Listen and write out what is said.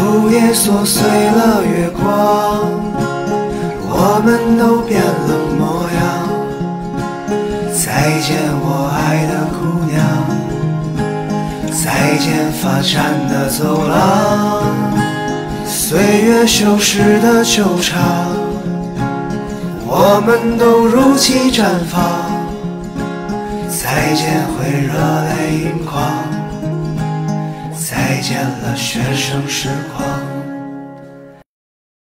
树叶琐碎了月光，我们都变了模样。再见，我爱的姑娘，再见，发站的走廊，岁月修饰的球场，我们都如期绽放。再见，会热泪盈眶。再见了，学生时光。